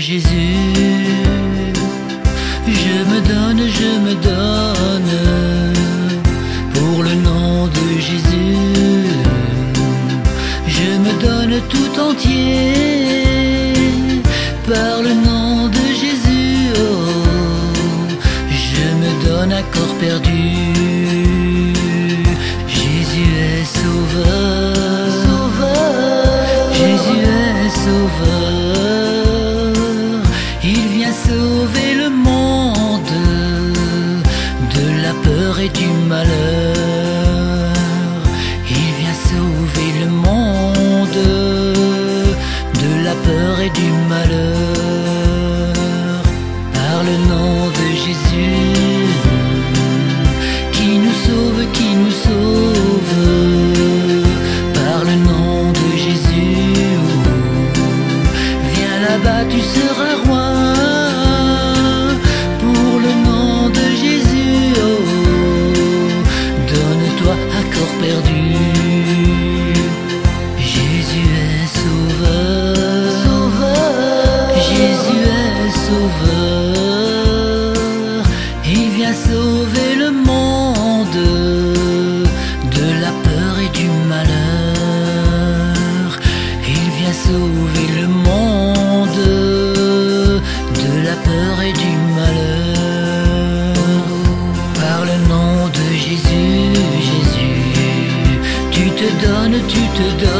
Jésus. Je me donne, je me donne pour le nom de Jésus. Je me donne tout entier par le nom de Jésus. Oh, je me donne à corps perdu. Jésus est sauveur. Sauveur. Jésus est sauveur. Du malheur. Il vient sauver le monde de la peur et du malheur. Par le nom de Jésus, Sauver le monde de la peur et du malheur. Il vient sauver le monde de la peur et du malheur. Par le nom de Jésus, Jésus, tu te donnes, tu te donnes.